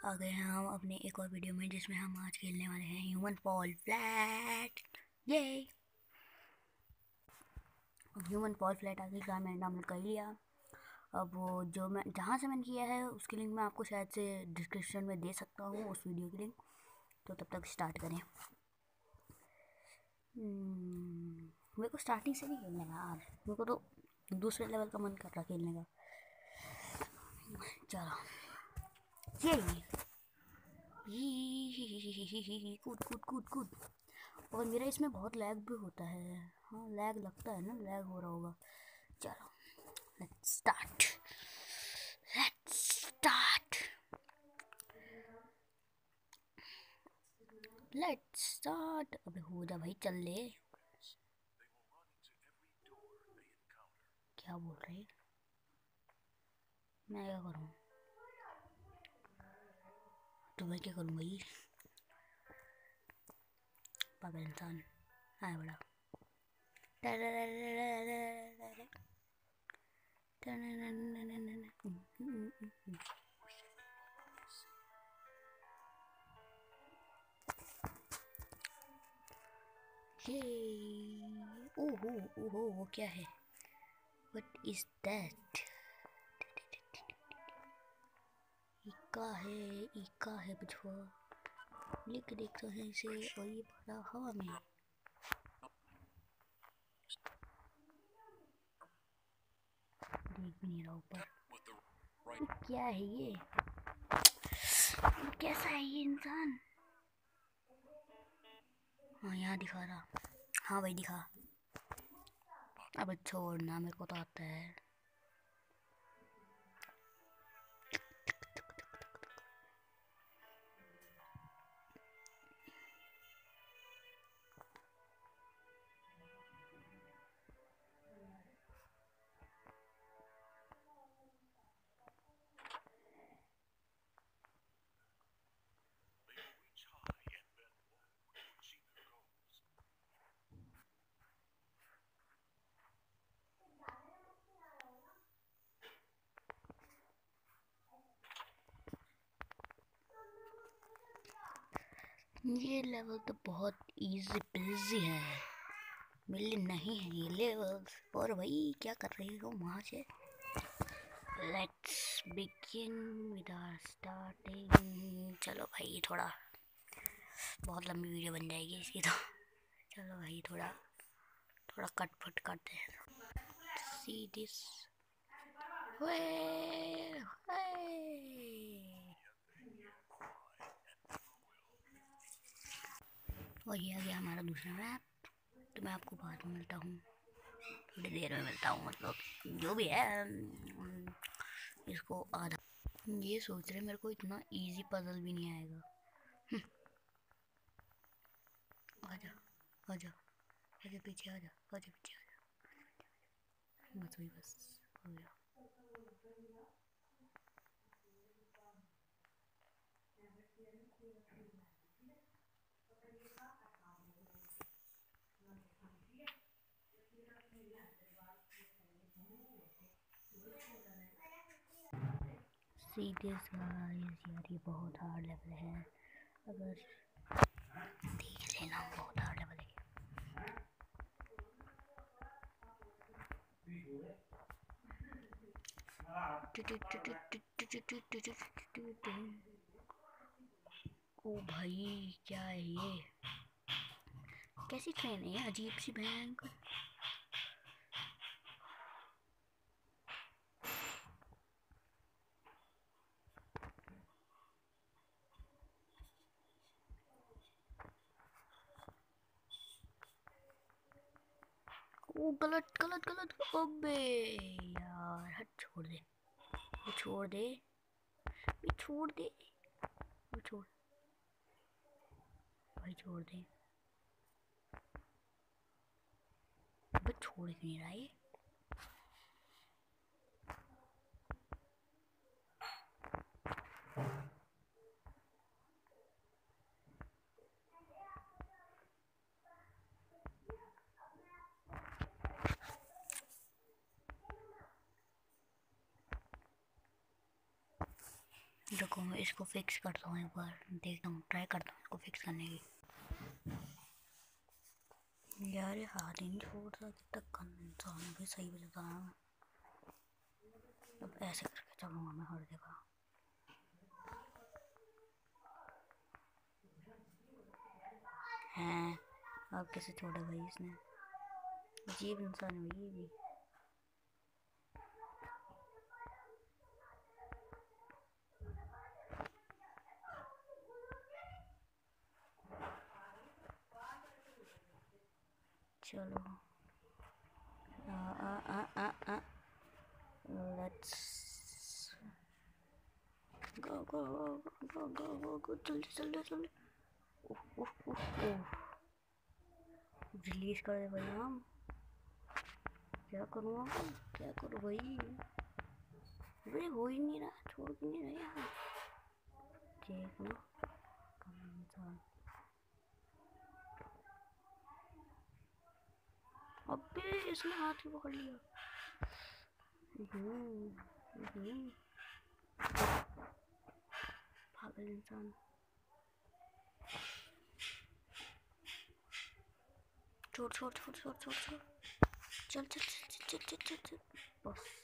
आ गए हैं हम अपने एक और वीडियो में जिसमें हम आज खेलने वाले हैं ह्यूमन फॉल फ्लैट ये ह्यूमन फॉल फ्लैट आखिरकार मैंने डाउनलोड कर लिया। अब वो जो मैं जहाँ से मैंने किया है उसकी लिंक मैं आपको शायद से डिस्क्रिप्शन में दे सकता हूँ उस वीडियो की लिंक तो तब तक स्टार्ट करें। हम्म, मेरे को स्टार्टिंग से नहीं खेलने का यार। मेरे को तो दूसरे लेवल का मन कर रहा खेलने का। चलो। कूद कूद कूद कूद और मेरा इसमें बहुत लैग भी होता है। हाँ लैग लगता है ना? लैग हो रहा होगा। चलो let's start let's start let's start अबे हो जा भाई, चल ले। क्या बोल रहे? मैं क्या करूँ? तो मैं क्या करूँगा ये? पागल इंसान, आया बड़ा। ओहो ओहो वो क्या है? What is that? इका है इका है बचवा लिख देखते हैं इसे, और ये पड़ा हवा में। देख भी नहीं रहा ऊपर। क्या है ये? कैसा है ये इंसान? हाँ यहाँ दिखा रहा। हाँ भाई, दिखा। अब छोड़ना मेरे को तो आता है। ये लेवल तो बहुत इजी बिज़ी है। मिल नहीं है ये लेवल और भाई क्या कर रही हो वहाँ से? Let's begin with our starting चलो भाई थोड़ा बहुत लंबी वीडियो बन जाएगी इसकी तो। चलो भाई थोड़ा थोड़ा कट फट करते हैं। सी दिस वे, वे और ये आ गया हमारा दूसरा मैप तो मैं आपको बाद में मिलता हूँ। थोड़ी देर में मिलता हूँ मतलब जो भी है। इसको आधा। ये सोच रहे मेरे को इतना इजी पजल भी नहीं आएगा। हम्म। आजा आजा आजा पीछे, आजा आजा पीछे, आजा। बस वही, बस, हो गया। सीरियस गाइस, यार ये बहुत हार्ड लेवल है। अगर देख लेना, बहुत हार्ड लेवल है। ओ भाई, क्या है ये? कैसी ट्रेन है अजीब सी भयंकर। ओ गलत गलत गलत। अबे यार, हट, छोड़ दे। वो छोड़ दे। भी छोड़ दे। वो छोड़। भाई छोड़ दे। अब छोड़ नहीं रहा ये? देखो, मैं इसको फिक्स करता हूँ एक बार। देखता हूँ ट्राई करता हूँ इसको फिक्स करने की। यार, ये हाथ ही नहीं छोड़ रहा, कितना कन इंसान भी सही बता रहा मैं। अब ऐसे करके चलूँगा मैं हर जगह। हैं? अब कैसे छोड़ा भाई इसने? अजीब इंसान है ये भी। चलो आ आ आ आ आ let's go go go go go go जल्दी जल्दी जल्दी. रिलीज़ कर दे भाई हम। क्या करूँ क्या करूँ भाई? अरे हो ही नहीं रहा, छोड़ नहीं रहा यार देख लो इंसान अबे इसने हाथ ही पकड़ लिया। पागल इंसान। छोड़ छोड़ छोड़ छोड़ छोड़ छोड़। चल चल चल चल चल चल चल। बस।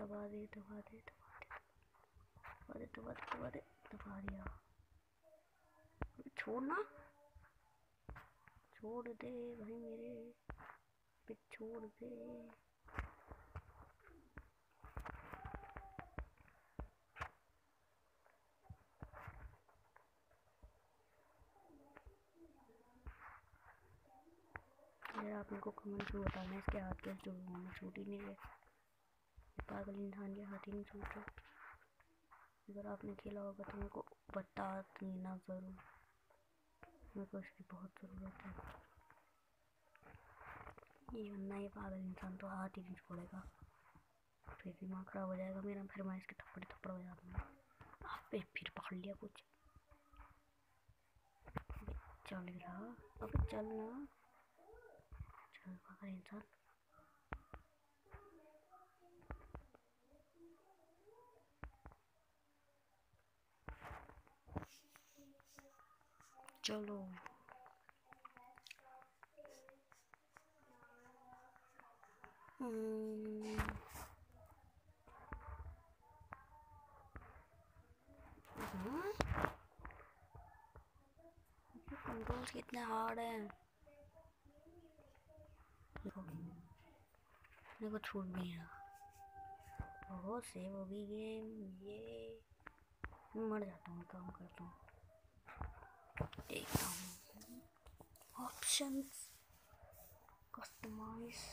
दबा दे दबा दे दबा दे दबा दे दबा दे दबा दिया छोड़ना छोड़ दे भाई मेरे। पे छोड़ दे आप मेरे को कमेंट में बताना इसके हाथ कैसे जोड़ूँगा छूट ही नहीं गए पागल इंसान के हाथ ही नहीं छूट रहे। अगर आपने खेला होगा तो मेरे को बता देना ज़रूर। मेरे को इसकी बहुत ज़रूरत है। ये ये पागल इंसान तो हाथ ही नहीं छोड़ेगा। फिर दिमाग खराब हो जाएगा मेरा, फिर मैं इसके थप्पड़ थप्पड़ हो जाऊँगा आप फिर पकड़ लिया कुछ? चल रहा, अब चलना चल, पागल इंसान। चलो। कंट्रोल्स कितने हार्ड हैं। मेरे को छूट नहीं रहा बहुत सेव होगी गेम ये। मर जाता हूँ, काम करता हूँ। देखता हूँ ऑप्शंस कस्टमाइज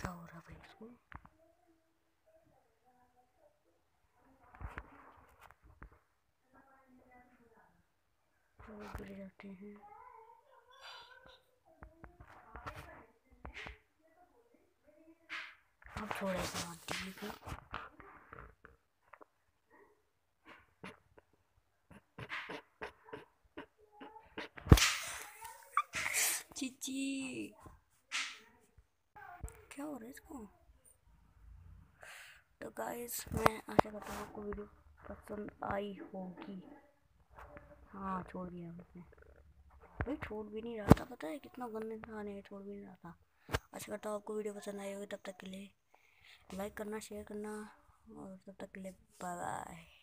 क्या हो रहा भाई इसको। गिर जाते हैं। अब थोड़ा सा चीची क्या हो रहा है इसको तो गाइस मैं आशा करता हूँ आपको वीडियो पसंद आई होगी। हाँ छोड़ दिया उसने भाई छोड़ भी नहीं रहा था, पता है? कितना गंदे इंसान है, छोड़ भी नहीं रहा था। आशा करता हूँ आपको वीडियो पसंद आई होगी, तब तक के लिए लाइक करना शेयर करना, और तब तक के लिए बाय बाय